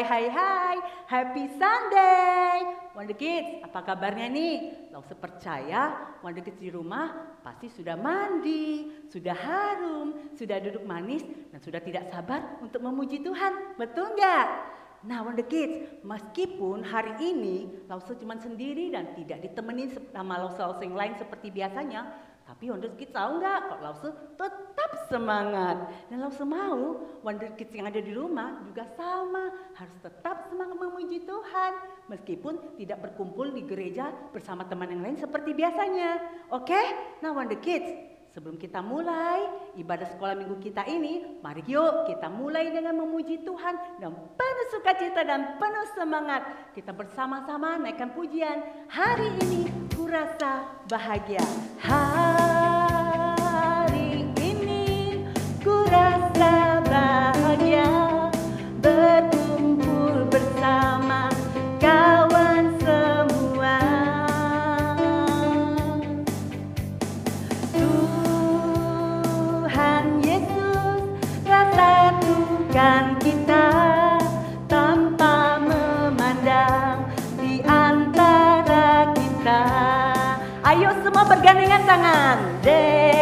Hai hai hai, Happy Sunday. Wonder Kids, apa kabarnya nih? Langsung percaya Wonder Kids di rumah pasti sudah mandi, sudah harum, sudah duduk manis, dan sudah tidak sabar untuk memuji Tuhan. Betul nggak? Nah Wonder Kids, meskipun hari ini Lause cuma sendiri dan tidak ditemenin sama Lause-Lause yang lain seperti biasanya, tapi Wonder Kids tahu nggak kalau Lause tetap semangat. Dan Lause mau Wonder Kids yang ada di rumah juga sama, harus tetap semangat memuji Tuhan. Meskipun tidak berkumpul di gereja bersama teman yang lain seperti biasanya. Oke? Nah Wonder Kids, Sebelum kita mulai ibadah sekolah minggu kita ini, mari yuk kita mulai dengan memuji Tuhan dan penuh sukacita dan penuh semangat. Kita bersama-sama naikkan pujian. Hari ini kurasa bahagia. Hari bergandengan tangan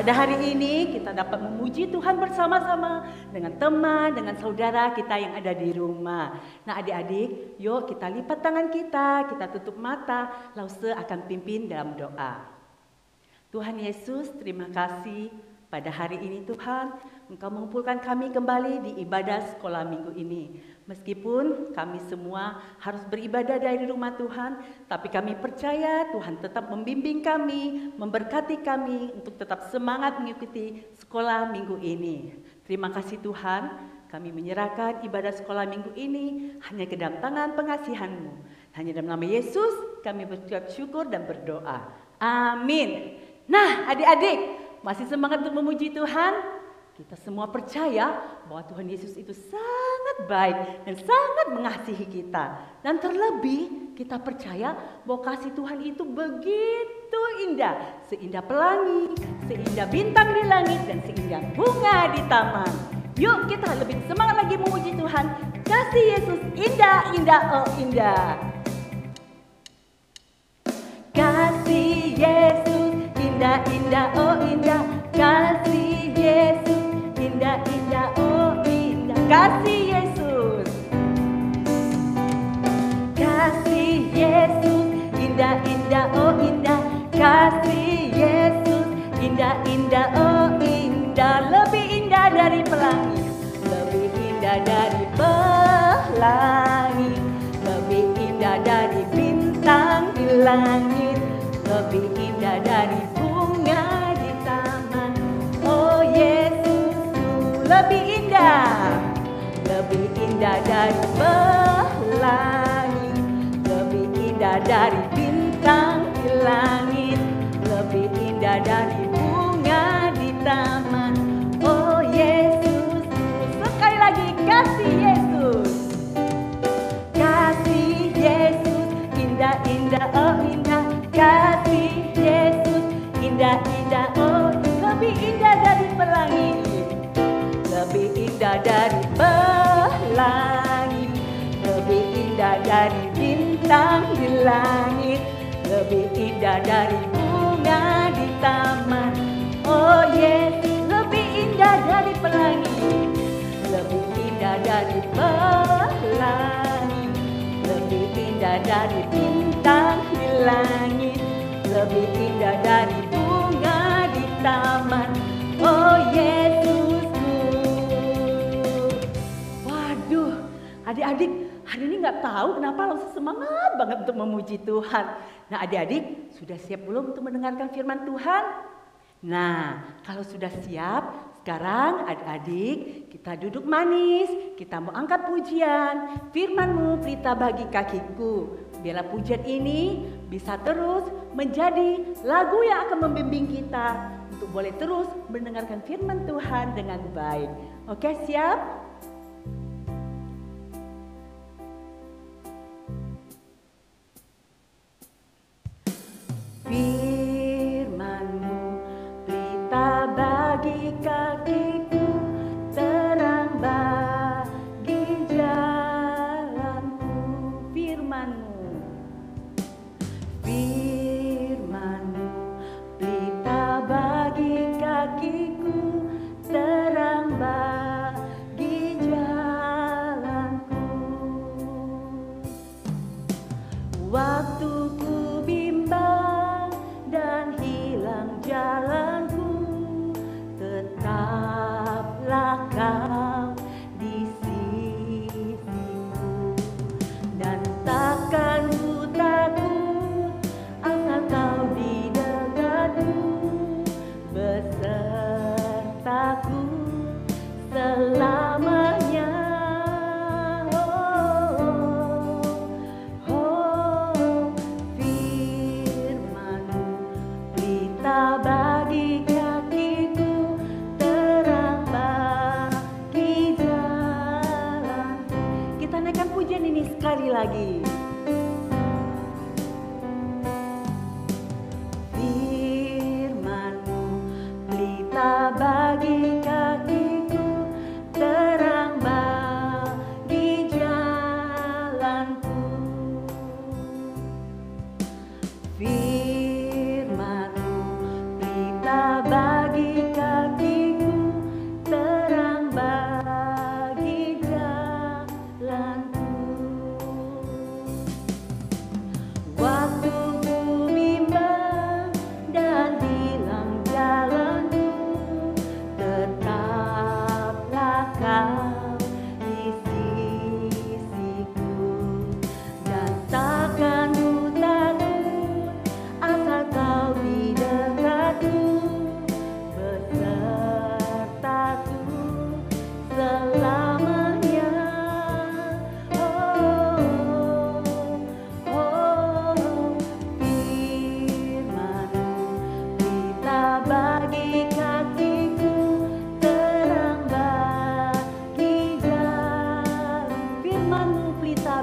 pada hari ini kita dapat memuji Tuhan bersama-sama dengan teman, dengan saudara kita yang ada di rumah. Nah, adik-adik, yuk kita lipat tangan kita, kita tutup mata, Lause akan pimpin dalam doa. Tuhan Yesus, terima kasih pada hari ini Tuhan, Engkau mengumpulkan kami kembali di ibadah sekolah minggu ini. Meskipun kami semua harus beribadah dari rumah Tuhan, tapi kami percaya Tuhan tetap membimbing kami, memberkati kami untuk tetap semangat mengikuti sekolah minggu ini. Terima kasih Tuhan, kami menyerahkan ibadah sekolah minggu ini hanya ke dalam tangan pengasihan-Mu. Hanya dalam nama Yesus kami bersyukur syukur dan berdoa. Amin. Nah adik-adik, masih semangat untuk memuji Tuhan? Kita semua percaya bahwa Tuhan Yesus itu sangat baik dan sangat mengasihi kita. Dan terlebih kita percaya bahwa kasih Tuhan itu begitu indah. Seindah pelangi, seindah bintang di langit, dan seindah bunga di taman. Yuk kita lebih semangat lagi memuji Tuhan. Kasih Yesus indah, indah, oh indah. Kasih Yesus indah, indah, oh indah. Kasih Yesus indah, indah, oh indah. Kasih Yesus. Kasih Yesus. Indah indah oh indah. Kasih Yesus. Indah indah oh indah. Lebih indah dari pelangi. Lebih indah dari pelangi. Lebih indah dari bintang di langit. Lebih indah dari lebih indah. Lebih indah dari pelangi. Lebih indah dari bintang di langit. Lebih indah dari bunga di taman. Oh Yesus. Sekali lagi kasih Yesus. Kasih Yesus. Indah indah oh indah. Kasih Yesus. Indah indah oh lebih indah dari pelangi indah dari pelangi lebih indah dari bintang di langit lebih indah dari bunga di taman. Oh Yesus lebih indah dari pelangi lebih indah dari pelangi lebih indah dari bintang di langit lebih indah dari adik-adik hari ini nggak tahu kenapa langsung semangat banget untuk memuji Tuhan nah adik-adik sudah siap belum untuk mendengarkan firman Tuhan Nah, kalau sudah siap, sekarang adik-adik kita duduk manis, kita mau angkat pujian. Firmanmu pelita bagi kakiku. Biarlah pujian ini bisa terus menjadi lagu yang akan membimbing kita untuk boleh terus mendengarkan firman Tuhan dengan baik. Oke, siap?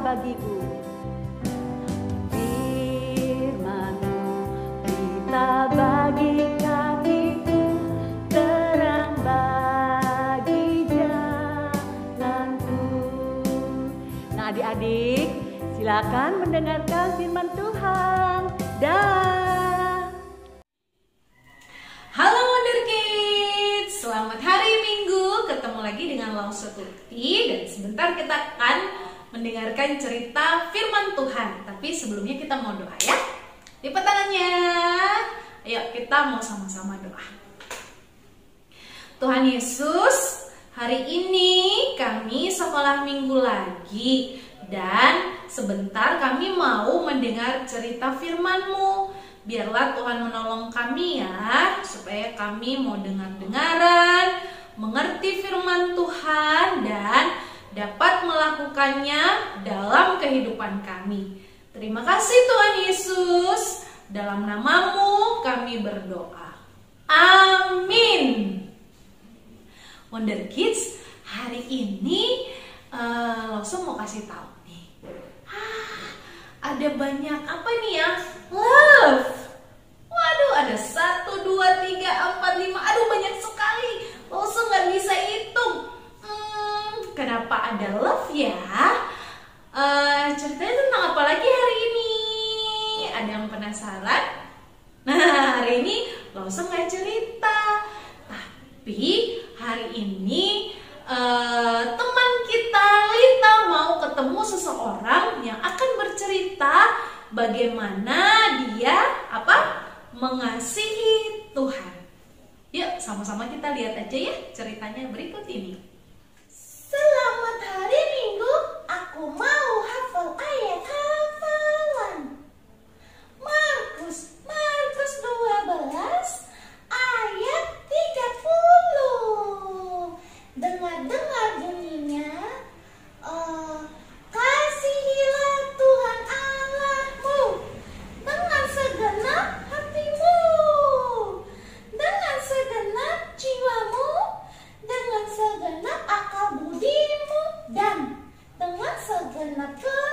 Bagiku. Firmanmu bagi kakiku, terang bagi jalanku. Nah adik-adik, silakan mendengarkan firman Tuhan. Dah. Halo Wonder Kids, selamat hari Minggu. Ketemu lagi dengan Lausa Tukti dan sebentar kita akan mendengarkan cerita firman Tuhan. Tapi sebelumnya kita mau doa ya. Lipat tangannya. Ayo kita mau sama-sama doa. Tuhan Yesus, hari ini kami sekolah minggu lagi dan sebentar kami mau mendengar cerita firman-Mu. Biarlah Tuhan menolong kami ya, supaya kami mau dengar-dengaran, mengerti firman Tuhan dan dapat melakukannya dalam kehidupan kami. Terima kasih Tuhan Yesus. Dalam namamu kami berdoa. Amin. Wonder Kids, hari ini uh, langsung mau kasih tahu nih. Ah, ada banyak apa nih ya? Love. Waduh, ada satu, dua, tiga, empat, lima. Aduh, banyak sekali. Langsung nggak bisa hitung. Kenapa ada love ya? Uh, ceritanya tentang apa lagi hari ini? Ada yang penasaran? Nah, hari ini langsung nggak cerita. Tapi hari ini uh, teman kita Lita mau ketemu seseorang yang akan bercerita bagaimana dia apa mengasihi Tuhan. Yuk sama-sama kita lihat aja ya ceritanya berikut ini. Selamat hari Minggu, aku mau hafal ayat hafalan. Markus, Markus 12 ayat 30. Dengar-dengar Anlatır.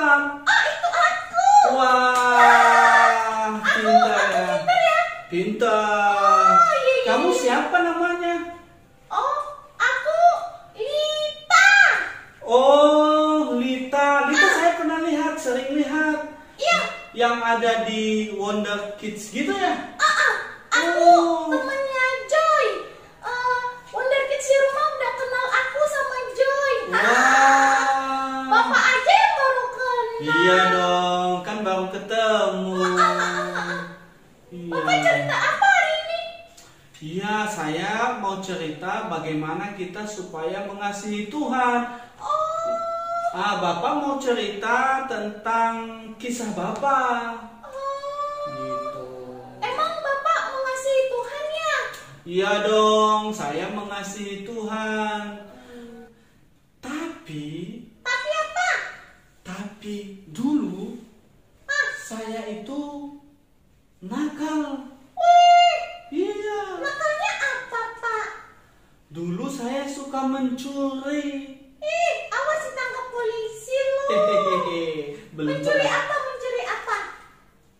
Alkitab. Ah, itu aku. Wah, pintar ya. Pintar. Oh, iya, iya, Kamu iya. siapa namanya? Oh, aku Lita. Oh, Lita. Lita saya pernah lihat, sering lihat. Iya, Yang ada di Wonder Kids gitu ya? ah, ah, aku Oh. temannya Joy. Eh, Wonder Kids di rumah udah kenal aku sama Joy. Wah. Bapak aja yang baru kenal. Iya dong, kan baru ketemu. Iya. Bapak cerita apa hari ini? Iya, saya mau cerita bagaimana kita supaya mengasihi Tuhan. Oh, Ah, Bapak mau cerita tentang kisah Bapak. oh. Gitu. Emang Bapak mengasihi Tuhan ya? Iya dong, saya mengasihi Tuhan. Tapi, Tapi apa? tapi dulu saya itu nakal. Wih, Iya. nakalnya apa, Pak? Dulu saya suka mencuri. Ih, awas ditangkap polisi lo. Hehehe, belum Mencuri pernah. apa? Mencuri apa?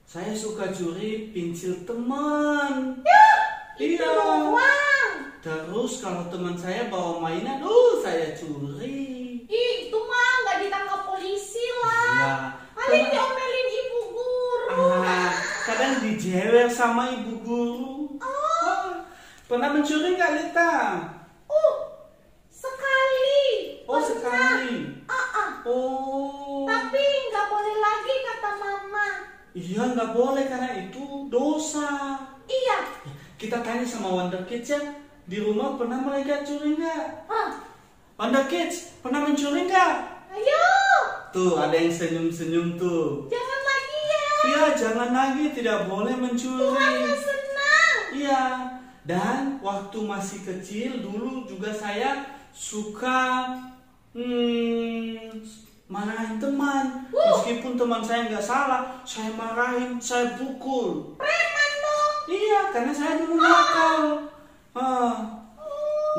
Saya suka curi pensil teman. Ya, itu Iya. doang. Terus kalau teman saya bawa mainan, uh saya curi. Ih, itu mah nggak ditangkap polisi lah. Iya. Paling diomelin ibu guru. Ah, kadang dijewer sama ibu guru. Ah, Pernah mencuri nggak Lita? Uh. Oh sekali. Ah, ah. Oh. Tapi nggak boleh lagi kata mama. Iya nggak boleh karena itu dosa. Iya. Kita tanya sama Wonder Kids ya, di rumah pernah mereka curi nggak? Hah, Wonder Kids pernah mencuri nggak? ayo. Tuh ada yang senyum-senyum tuh. Jangan lagi ya. Iya jangan lagi tidak boleh Tuhan mencuri. nggak senang. Iya. Dan waktu masih kecil dulu juga saya suka hmm, marahin teman. Meskipun teman saya nggak salah, saya marahin, saya pukul. Preman dong. Iya, karena saya dulu nakal. Ah.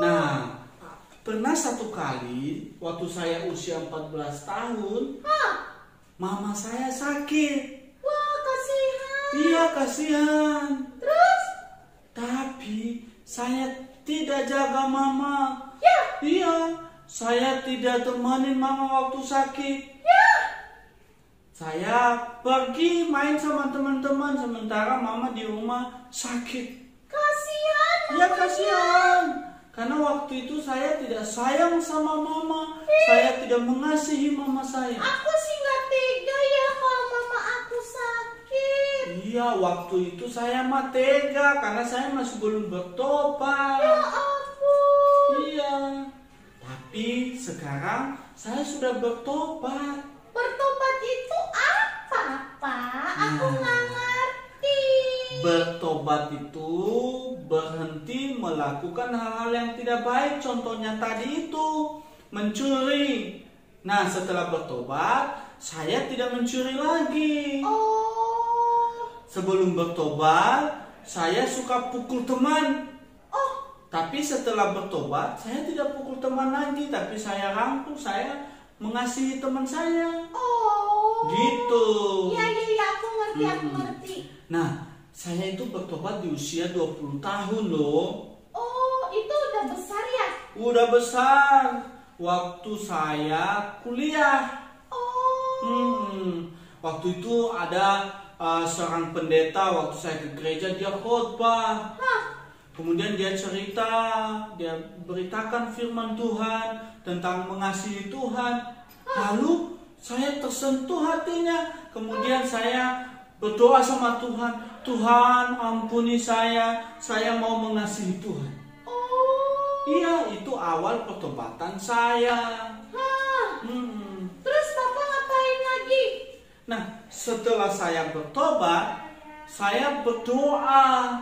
Nah, pernah satu kali waktu saya usia 14 tahun, Hah, mama saya sakit. wah kasihan. Iya, kasihan. Terus? Tapi saya tidak jaga mama. Ya, Iya, saya tidak temanin mama waktu sakit. ya. Saya pergi main sama teman-teman sementara mama di rumah sakit. Kasihan. Ya kasihan. Karena waktu itu saya tidak sayang sama mama. Saya tidak mengasihi mama saya. Aku sih nggak tega ya kalau mama aku sakit. Iya, waktu itu saya mah tega karena saya masih belum Ya bertobat. ampun. Iya. Tapi sekarang saya sudah bertobat. Bertobat itu apa, Pak? Aku Nah. nggak ngerti. Bertobat itu berhenti melakukan hal-hal yang tidak baik. Contohnya tadi itu mencuri. Nah, setelah bertobat, saya tidak mencuri lagi. Oh, Sebelum bertobat, saya suka pukul teman. Tapi setelah bertobat, saya tidak pukul teman lagi, tapi saya rangkul, saya mengasihi teman saya. oh. Gitu. Iya, iya, iya. Aku ngerti, aku Mm-mm. ngerti. Nah, saya itu bertobat di usia 20 tahun loh. Oh, itu udah besar ya? Udah besar. Waktu saya kuliah. Oh, Hmm, waktu itu ada uh, seorang pendeta waktu saya ke gereja dia khotbah. hah, Kemudian dia cerita, dia beritakan firman Tuhan tentang mengasihi Tuhan. Lalu saya tersentuh hatinya. Kemudian saya berdoa sama Tuhan, Tuhan ampuni saya, saya mau mengasihi Tuhan. oh, Iya, itu awal pertobatan saya. hah. Hmm. Terus Bapak ngapain lagi? Nah, setelah saya bertobat, saya berdoa.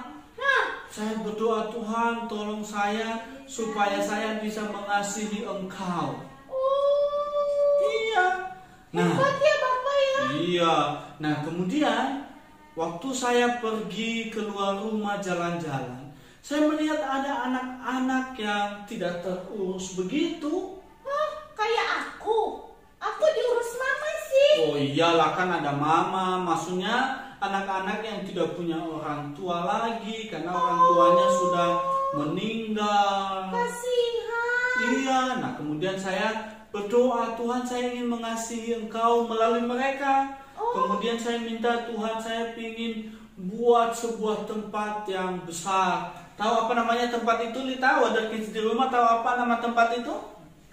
Saya berdoa Tuhan tolong saya supaya saya bisa mengasihi Engkau. oh. Iya. Nah, Hebat ya Bapak ya? iya. Nah, kemudian waktu saya pergi keluar rumah jalan-jalan, saya melihat ada anak-anak yang tidak terurus begitu. Hah, kayak aku. Aku diurus mama sih. Oh iyalah kan ada mama, maksudnya anak-anak yang tidak punya orang tua lagi karena orang tuanya sudah meninggal. Kasihan. Iya, nah kemudian saya berdoa Tuhan saya ingin mengasihi engkau melalui mereka. Oh. Kemudian saya minta Tuhan saya ingin buat sebuah tempat yang besar. Tahu apa namanya tempat itu? Lita, ada kids di rumah tahu apa nama tempat itu?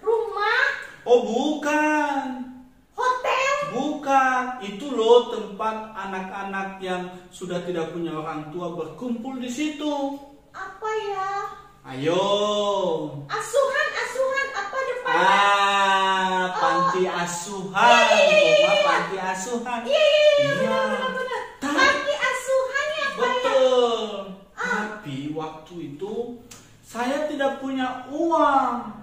Rumah, Oh bukan. hotel. Bukan, itu loh tempat anak-anak yang sudah tidak punya orang tua berkumpul di situ. Apa ya? Ayo. Asuhan, asuhan. Apa depannya? Ah, panti asuhan. Iya, iya, iya, Rumah iya. panti asuhan. Iya, iya, iya, Iya. benar, benar, benar. Panti asuhan ya, Pak ya? Betul. Ah. Tapi waktu itu saya tidak punya uang.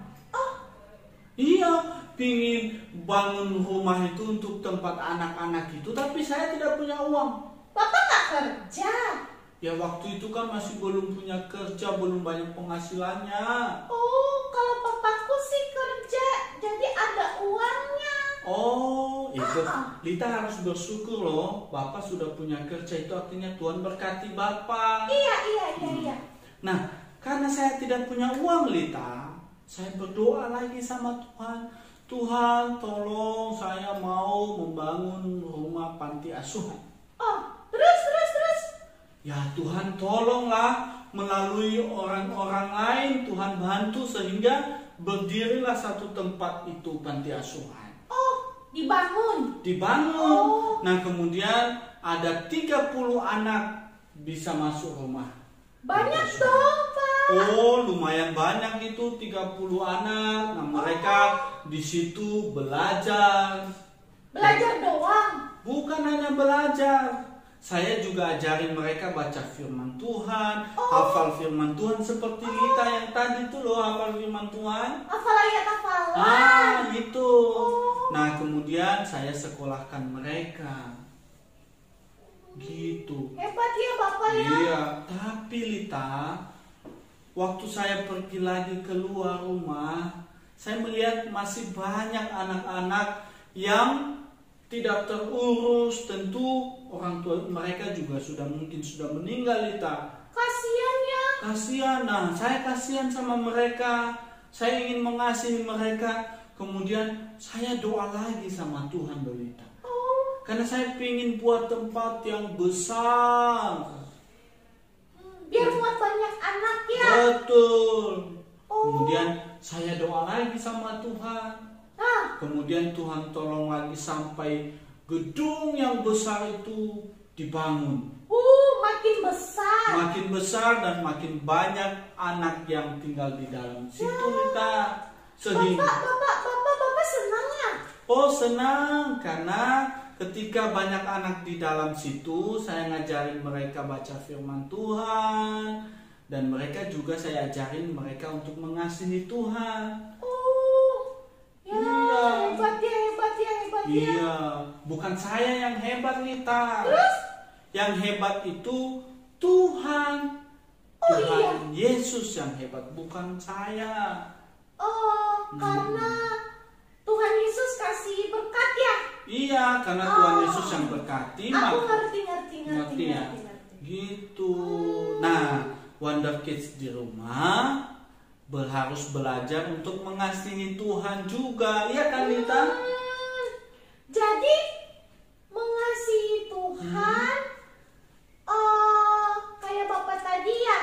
Iya, pingin bangun rumah itu untuk tempat anak-anak itu, tapi saya tidak punya uang. Bapak nggak kerja? Ya waktu itu kan masih belum punya kerja, belum banyak penghasilannya. Oh, kalau papaku sih kerja, jadi ada uangnya. Oh, itu Ah. Lita harus bersyukur loh. Bapak sudah punya kerja itu artinya Tuhan berkati Bapak. Iya, iya, iya, iya. Nah, karena saya tidak punya uang Lita, saya berdoa lagi sama Tuhan. Tuhan, tolong saya mau membangun rumah panti asuhan. Oh, terus, terus, terus. Ya Tuhan tolonglah melalui orang-orang lain Tuhan bantu sehingga berdirilah satu tempat itu panti asuhan. Oh, dibangun. Dibangun. Oh. Nah kemudian ada 30 anak bisa masuk rumah. Banyak dong. Oh lumayan banyak itu 30 anak. Nah mereka di situ belajar. Belajar doang. Bukan hanya belajar, saya juga ajarin mereka baca firman Tuhan, Oh. hafal firman Tuhan seperti kita yang tadi tuh loh hafal firman Tuhan. Hafal ayat hafalan. Ah, itu. Oh. Nah, kemudian saya sekolahkan mereka. Gitu. Hebat ya Bapak ya. Iya, tapi Lita, waktu saya pergi lagi keluar rumah, saya melihat masih banyak anak-anak yang tidak terurus. Tentu orang tua mereka juga sudah mungkin sudah meninggal, Lita. Kasian ya. Kasihan, nah saya kasihan sama mereka. Saya ingin mengasihi mereka. Kemudian saya doa lagi sama Tuhan, Lita. Oh, Karena saya ingin buat tempat yang besar. Biar muat banyak anak ya. Betul. Oh. Kemudian saya doa lagi sama Tuhan. Nah, Kemudian Tuhan tolong lagi sampai gedung yang besar itu dibangun. uh, makin besar. Makin besar dan makin banyak anak yang tinggal di dalam situ kita. Bapak, Sehingga bapak, bapak, bapak senang ya. oh senang karena ketika banyak anak di dalam situ saya ngajarin mereka baca firman Tuhan dan mereka juga saya ajarin mereka untuk mengasihi Tuhan. Oh, ya Iya. hebat ya, hebat ya, hebat ya. Iya, bukan saya yang hebat Lita. Terus? Yang hebat itu Tuhan. Oh, Tuhan Yesus yang hebat, bukan saya. Oh, Hmm. karena Tuhan Yesus kasih berkat ya. Iya, karena Tuhan Oh. Yesus yang berkati, Aku ngerti, ngerti, ngerti, ngerti ya. ngerti, ngerti. Gitu. Nah, Wonder Kids di rumah ber- harus belajar untuk mengasihi Tuhan juga. Iya kan Lita? Hmm, jadi mengasihi Tuhan, oh kayak bapak tadi ya,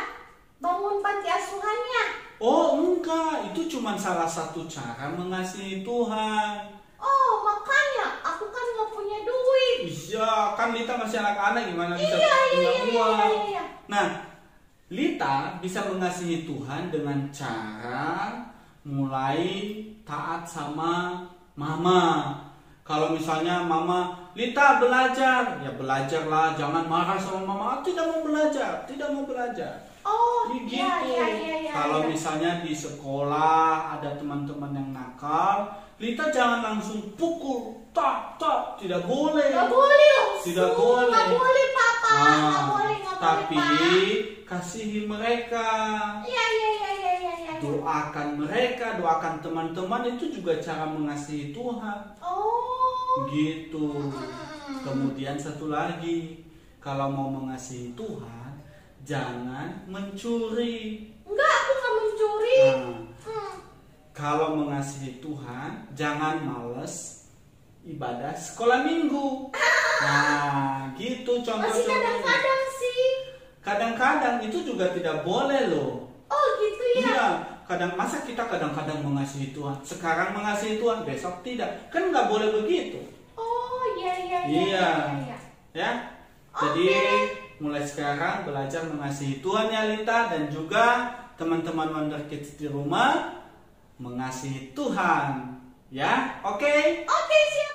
bangun panti asuhannya. Oh enggak, itu cuma salah satu cara mengasihi Tuhan. Oh makanya aku kan nggak punya duit. Iya, kan Lita masih anak-anak gimana bisa Iya, iya, punya iya, iya, uang? iya, iya. Nah, Lita bisa mengasihi Tuhan dengan cara mulai taat sama mama. Kalau misalnya mama, Lita belajar, ya belajarlah, jangan marah sama mama. "Ah, Tidak mau belajar, tidak mau belajar. Oh gitu. iya iya iya iya. Kalau iya. misalnya di sekolah ada teman-teman yang nakal, Lita jangan langsung pukul, tak tak, tidak boleh. Nggak boleh. Tidak boleh. Nggak boleh papa. Nggak Ah, boleh nggak tapi boleh kasihi mereka. Iya iya iya iya iya. iya. Doakan mereka, doakan teman-teman itu juga cara mengasihi Tuhan. Oh. Gitu. Kemudian satu lagi, kalau mau mengasihi Tuhan, jangan mencuri. Enggak aku nggak mencuri. Nah, Hmm. kalau mengasihi Tuhan, jangan males ibadah sekolah minggu. Nah, gitu Masih contoh-contohnya. kadang-kadang sih. Kadang-kadang itu juga tidak boleh loh. Oh gitu ya. Iya, kadang masa kita kadang-kadang mengasihi Tuhan, sekarang mengasihi Tuhan, besok tidak. Kan nggak boleh begitu. Oh iya iya iya. Iya. iya. Ya. Jadi Oke. mulai sekarang belajar mengasihi Tuhan ya Lita dan juga teman-teman Wonder Kids di rumah mengasihi Tuhan. Ya, oke? Oke siap.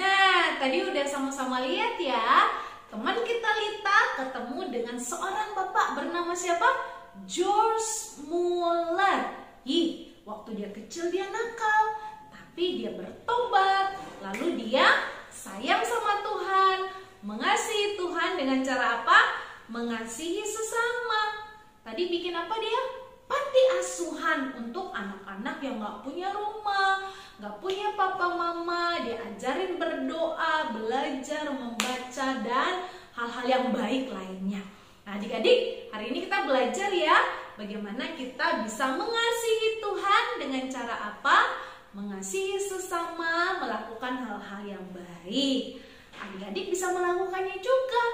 Nah, tadi udah sama-sama lihat ya. Teman kita Lita ketemu dengan seorang bapak bernama siapa? George Muller. Ih, waktu dia kecil dia nakal, tapi dia bertobat. Lalu dia sayang sama Tuhan, mengasihi Tuhan dengan cara apa? mengasihi sesama. Tadi bikin apa dia? Panti asuhan untuk anak-anak yang gak punya rumah, gak punya papa mama, diajarin berdoa, belajar, membaca, dan hal-hal yang baik lainnya. Nah adik-adik, hari ini kita belajar ya bagaimana kita bisa mengasihi Tuhan dengan cara apa? Mengasihi sesama, melakukan hal-hal yang baik. Adik-adik bisa melakukannya juga.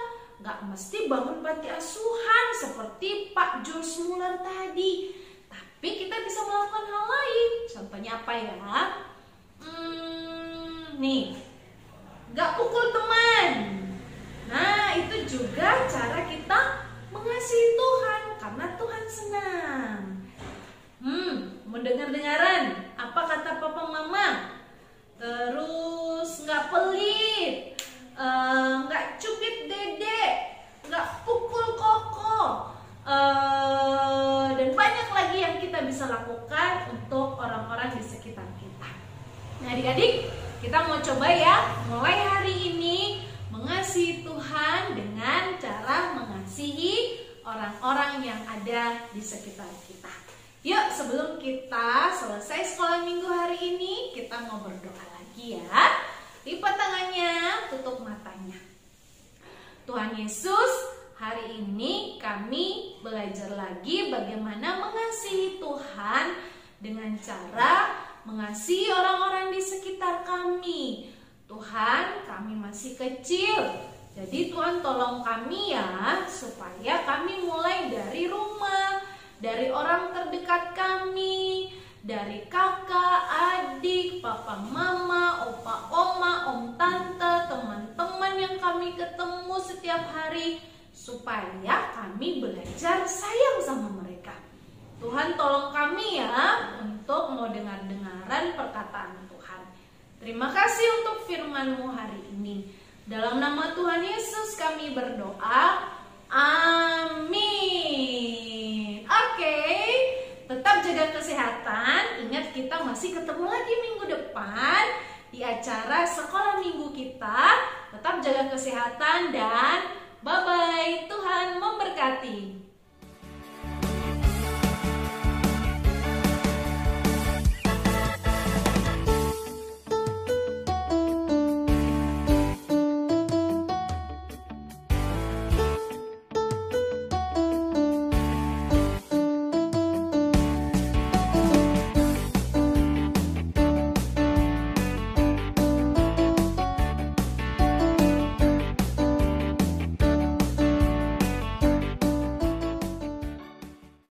Gak mesti bangun panti asuhan seperti Pak Jules Muller tadi. Tapi kita bisa melakukan hal lain. Contohnya apa ya? Hmm, nih, gak pukul teman. Nah, itu juga cara kita mengasihi Tuhan karena Tuhan senang. Hmm, mendengar-dengaran apa kata papa mama? Terus nggak pelit, eh, nggak cubit dede, nggak pukul koko, eh, dan banyak lagi yang kita bisa lakukan untuk orang-orang di sekitar kita. Nah, adik-adik, kita mau coba ya, mulai hari ini mengasihi Tuhan dengan cara mengasihi orang-orang yang ada di sekitar kita. Yuk, sebelum kita selesai sekolah minggu hari ini, kita mau berdoa lagi ya. Lipat tangannya, tutup matanya. Tuhan Yesus, hari ini kami belajar lagi bagaimana mengasihi Tuhan dengan cara mengasihi orang-orang di sekitar kami. Tuhan, kami masih kecil. Jadi Tuhan tolong kami ya supaya kami mulai dari rumah, dari orang terdekat kami, dari kakak, adik, papa, mama, opa, oma, om, tante, teman-teman yang kami ketemu setiap hari supaya kami belajar sayang sama mereka. Tuhan tolong kami ya untuk mau dengar-dengaran perkataan. Terima kasih untuk firman-Mu hari ini. Dalam nama Tuhan Yesus kami berdoa. Amin. Oke, tetap jaga kesehatan. Ingat kita masih ketemu lagi minggu depan di acara sekolah minggu kita. Tetap jaga kesehatan dan bye-bye. Tuhan memberkati.